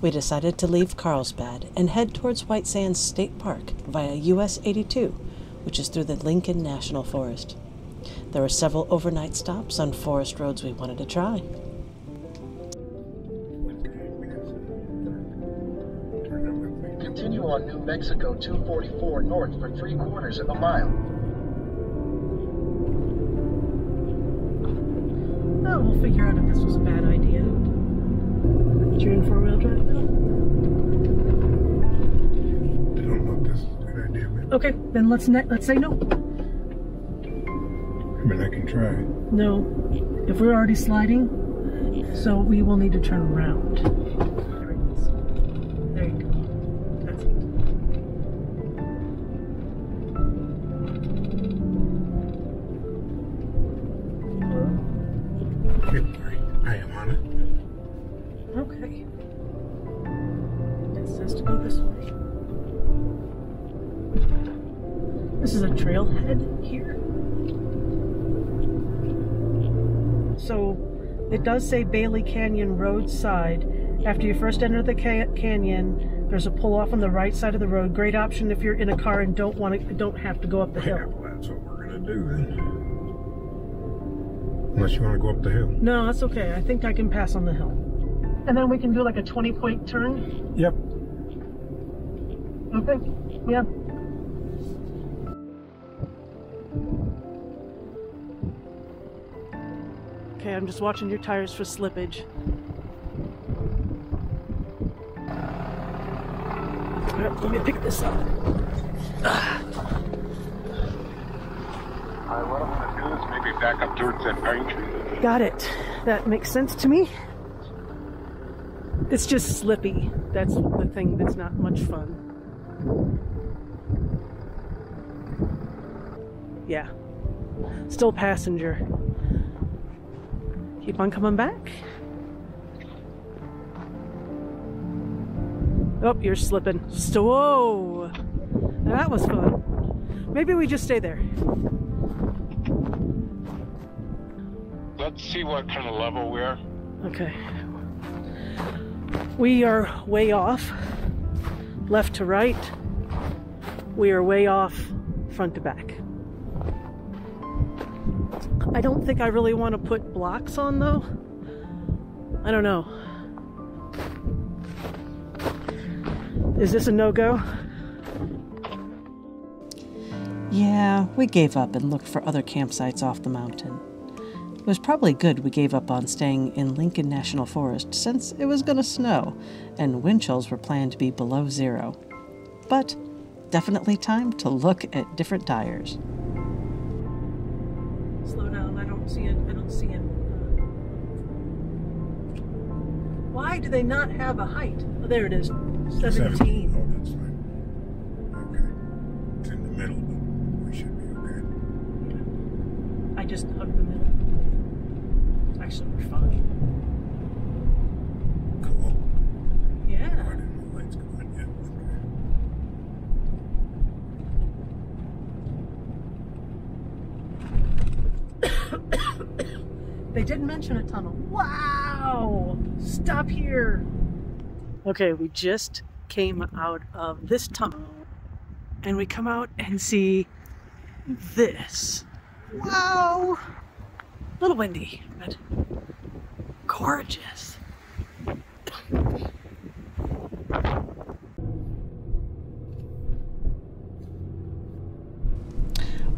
we decided to leave Carlsbad and head towards White Sands State Park via US 82, which is through the Lincoln National Forest. There were several overnight stops on forest roads we wanted to try. Continue on New Mexico 244 north for three quarters of a mile. Oh, we'll figure out if this was a bad idea. You're in four wheel drive Okay, then let's ne- let's say no. I mean, I can try. No, if we're already sliding, so we will need to turn around. Is a trailhead here. So it does say Bailey Canyon roadside. After you first enter the ca- canyon, there's a pull off on the right side of the road. Great option if you're in a car and don't want to don't have to go up the Yeah, hill. well, that's what we're gonna do then. Unless you want to go up the hill. No, that's okay. I think I can pass on the hill. And then we can do like a 20 point turn. Yep. Okay. Yeah. Okay, I'm just watching your tires for slippage. Alright, let me pick this up. What I'm gonna do is maybe back up towards that pine tree. Got it. That makes sense to me. It's just slippy. That's the thing that's not much fun. Yeah. Still passenger. Keep on coming back. Oh, you're slipping. So, whoa! That was fun. Maybe we just stay there. Let's see what kind of level we are. Okay. We are way off, left to right. We are way off, front to back. I don't think I really want to put blocks on though. I don't know. Is this a no go? Yeah, we gave up and looked for other campsites off the mountain. It was probably good we gave up on staying in Lincoln National Forest since it was going to snow and wind chills were planned to be below zero. But definitely time to look at different tires. Slow down, don't see it. I don't see it. Uh, why do they not have a height? Oh, there it is. 17. Oh, that's fine. Okay. It's in the middle, but we should be okay. Yeah. I just hugged the middle. Actually, we're fine. Cool. Oh, I Yeah. didn't know lights go on yet. Didn't mention a tunnel. Wow! Stop here. Okay, we just came out of this tunnel and we come out and see this. Wow! A little windy, but gorgeous.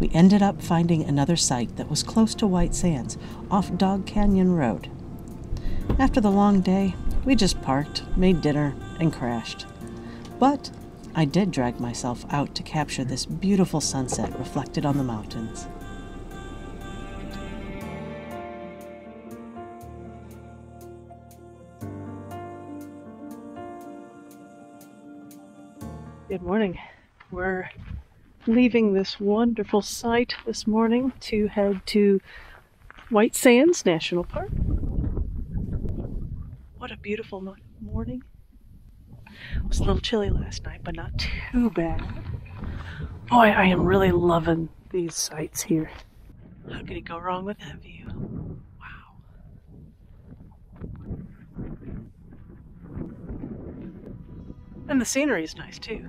We ended up finding another site that was close to White Sands, off Dog Canyon Road. After the long day, we just parked, made dinner, and crashed. But I did drag myself out to capture this beautiful sunset reflected on the mountains. Good morning. We're leaving this wonderful site this morning to head to White Sands National Park. What a beautiful morning. It was a little chilly last night, but not too bad. Boy, I am really loving these sights here. How could it go wrong with that view? Wow. And the scenery is nice too.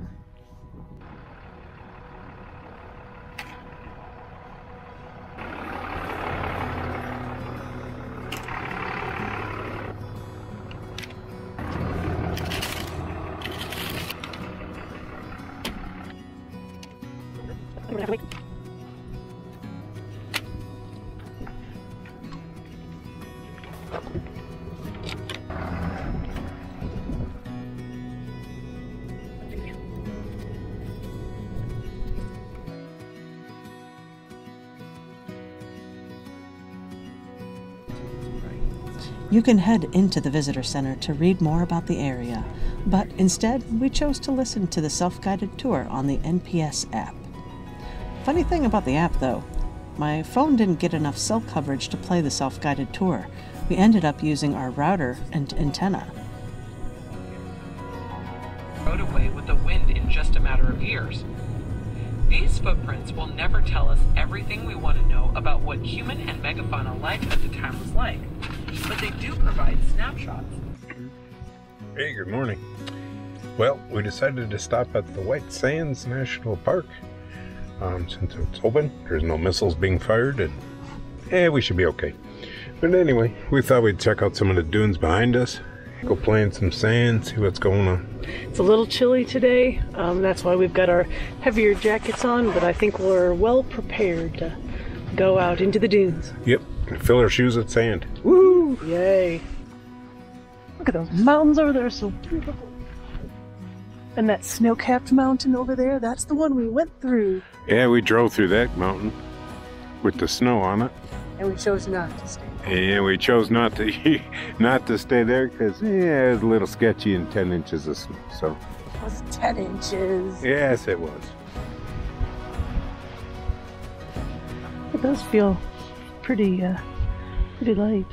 You can head into the visitor center to read more about the area, but instead we chose to listen to the self guided tour on the NPS app. Funny thing about the app though, my phone didn't get enough cell coverage to play the self guided tour. We ended up using our router and antenna. rode away with the wind in just a matter of years. These footprints will never tell us everything we want to know about what human and megafauna life at the time was like, but they do provide snapshots. Hey, good morning. Well, we decided to stop at the White Sands National Park. Um, since it's open, there's no missiles being fired, and eh, we should be okay. But anyway, we thought we'd check out some of the dunes behind us, go play in some sand, see what's going on. It's a little chilly today. Um, that's why we've got our heavier jackets on, but I think we're well prepared to go out into the dunes. Yep, fill our shoes with sand. Woo! Yay! Look at those mountains over there, so beautiful. And that snow capped mountain over there, that's the one we went through. Yeah, we drove through that mountain with the snow on it. And we chose not to stay. And we chose not to not to stay there because yeah, it was a little sketchy and 10 inches of snow. So It was 10 inches. yes, it was. It does feel pretty, uh, pretty light.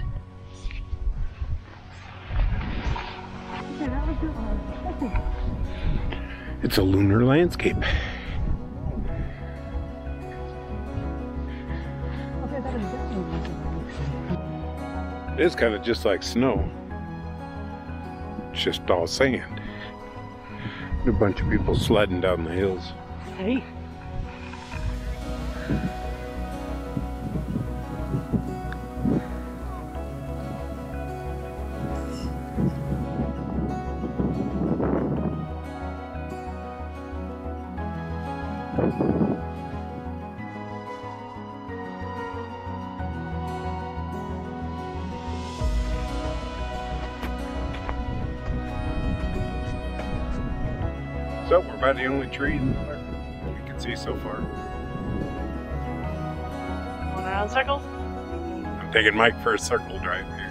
It's a lunar landscape. Definitely It's kind of just like snow. It's just all sand. A bunch of people sledding down the hills. Hey. So we're about the only trees we can see so far. Going around circles? I'm taking Mike for a circle drive here.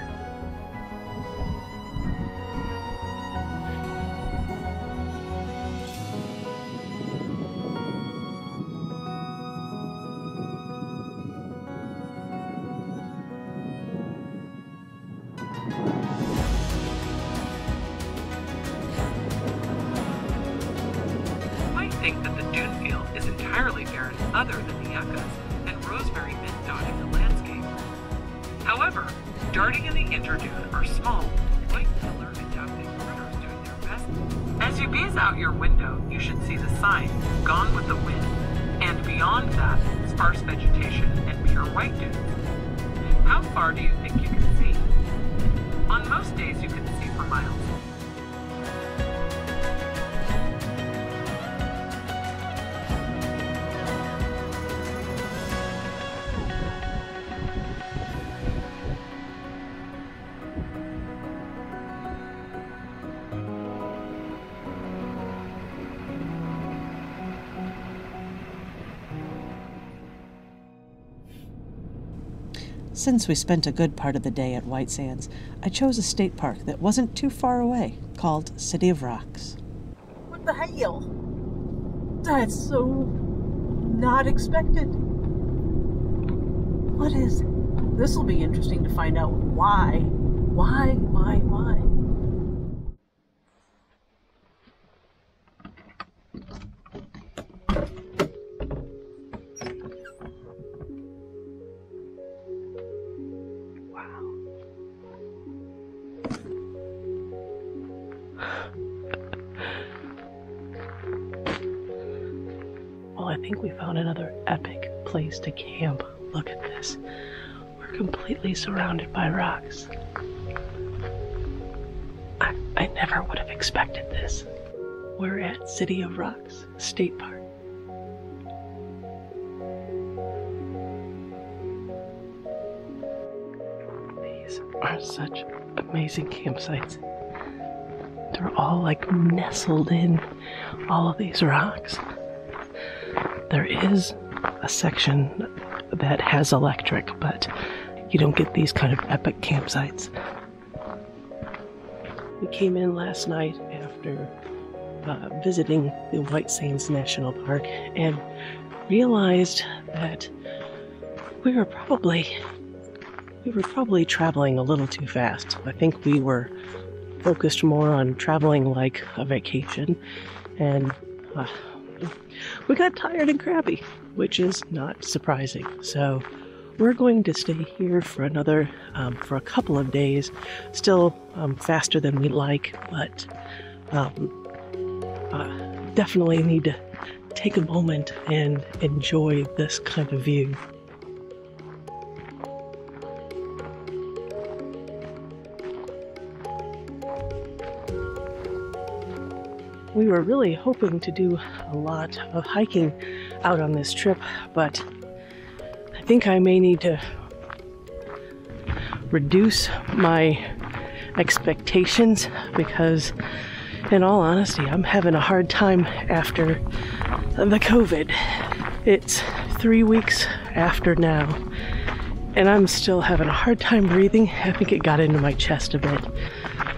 How far do you think you can see? On most days you can see for miles. Since we spent a good part of the day at White Sands, I chose a state park that wasn't too far away, called City of Rocks. What the hell? That's so not expected. What is it? This will be interesting to find out why. Why, why, why? I think we found another epic place to camp. Look at this. We're completely surrounded by rocks. I, I never would have expected this. We're at City of Rocks State Park. These are such amazing campsites. They're all like nestled in all of these rocks. There is a section that has electric, but you don't get these kind of epic campsites. We came in last night after uh, visiting the White Sands National Park and realized that we were probably we were probably traveling a little too fast. I think we were focused more on traveling like a vacation, and uh, we got tired and crabby, which is not surprising. So we're going to stay here for another um, for a couple of days. Still um, faster than we like, but um, uh, definitely need to take a moment and enjoy this kind of view. We were really hoping to do a lot of hiking out on this trip, but I think I may need to reduce my expectations because, in all honesty, I'm having a hard time after the COVID. It's three weeks after now, and I'm still having a hard time breathing. I think it got into my chest a bit.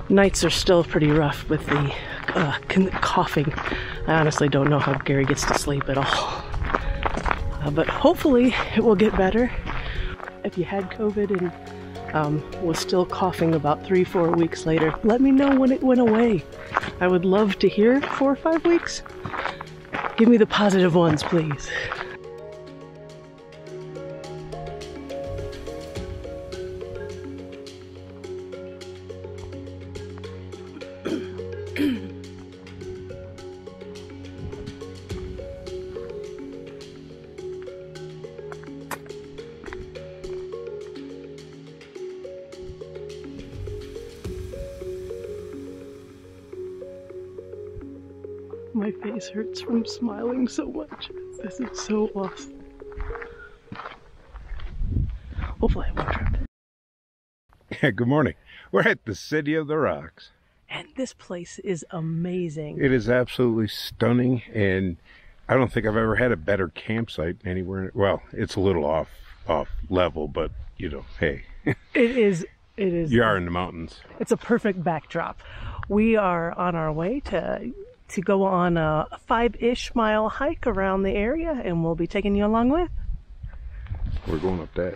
Nights are still pretty rough with the uh, coughing. I honestly don't know how Gary gets to sleep at all. Uh, but hopefully it will get better. If you had COVID and um, was still coughing about three, four weeks later, let me know when it went away. I would love to hear four or five weeks. Give me the positive ones, please. Smiling so much. This is so awesome. Hopefully I won't trip. Yeah, good morning. We're at the City of the Rocks. And this place is amazing. It is absolutely stunning, and I don't think I've ever had a better campsite anywhere. Well, it's a little off off level, but you know, hey, It is. It is. you are in the mountains. It's a perfect backdrop. We are on our way to to go on a five-ish mile hike around the area, and we'll be taking you along with. We're going up that.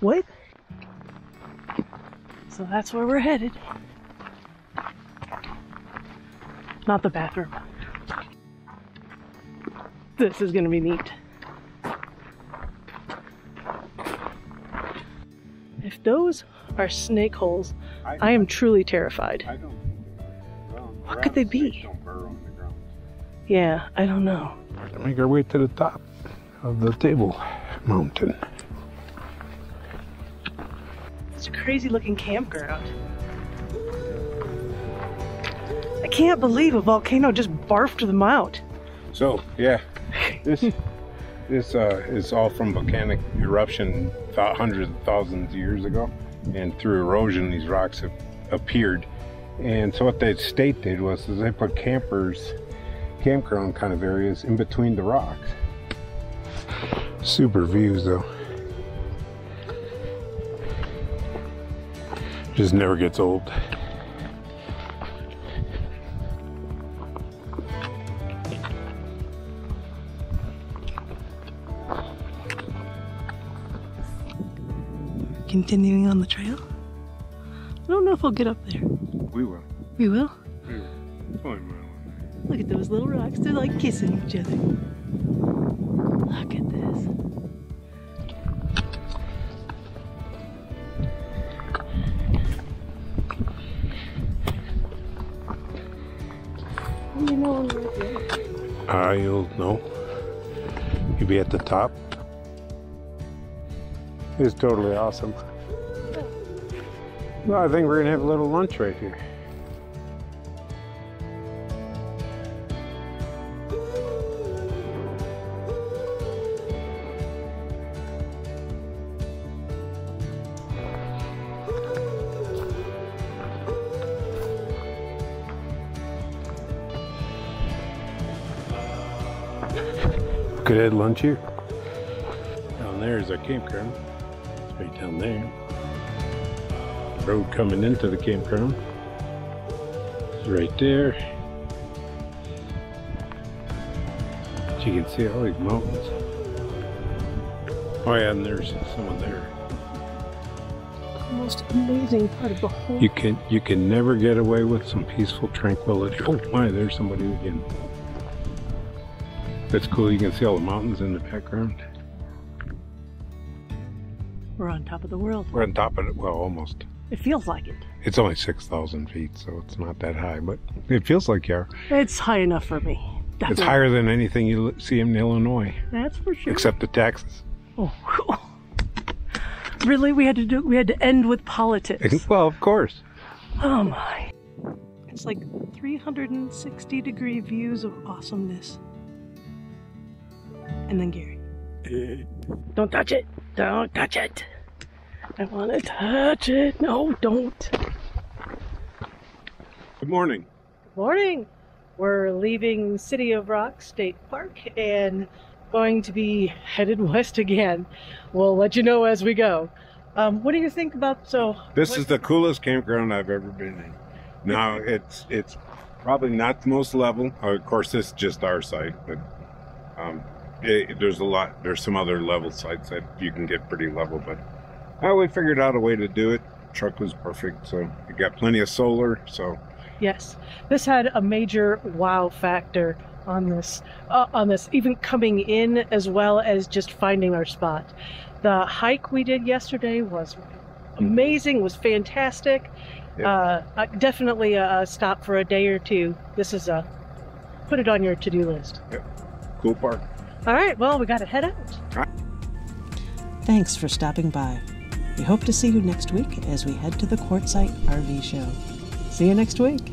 What? So that's where we're headed. Not the bathroom. This is gonna be neat. If those are snake holes, I am truly terrified. I don't. What could they be? Yeah, I don't know. Make our way to the top of the Table Mountain. It's a crazy looking campground. I can't believe a volcano just barfed them out. So yeah, this this uh, is all from volcanic eruption th- hundreds of thousands of years ago, and through erosion these rocks have appeared. And so what the state did was is they put campers, campground kind of areas in between the rocks. Super views though. Just never gets old. Continuing on the trail. I don't know if I'll get up there. We will. We will. We will. Look at those little rocks. They're like kissing each other. Look at this. You know when there. I'll know. You'll be at the top. It's totally awesome. Well, I think we're gonna have a little lunch right here. Could have lunch here. Down there is our campground. It's right down there. Road coming into the campground. It's right there. But you can see all these mountains. Oh yeah, and there's someone there. The most amazing part of the whole. You can you can never get away with some peaceful tranquility. Oh my, there's somebody again. That's cool. You can see all the mountains in the background. We're on top of the world. We're on top of it. Well, almost. It feels like it. It's only 6,000 feet, so it's not that high, but it feels like you are. It's high enough for me. It's higher than anything you see in Illinois, That's for sure. except the taxes. Oh. really, we had to do. We had to end with politics. well, of course. Oh my! It's like 360 degree views of awesomeness. And then Gary. Don't touch it! Don't touch it! I want to touch it. No, don't. Good morning. Good morning. We're leaving City of Rock State Park and going to be headed west again. We'll let you know as we go. Um, what do you think about so? This what- is the coolest campground I've ever been in. Now, it's it's probably not the most level. Uh, Of course, this is just our site, but um, it, there's a lot. There's some other level sites that you can get pretty level, but uh, we figured out a way to do it. Truck was perfect, so you got plenty of solar. So Yes, this had a major wow factor on this. Uh, on this, even coming in as well as just finding our spot. The hike we did yesterday was amazing. Was fantastic. Yep. Uh, uh, definitely a, a stop for a day or two. This is a put it on your to-do list. cool park. All right, well, we got to head out. Thanks for stopping by. We hope to see you next week as we head to the Quartzsite RV show. See you next week.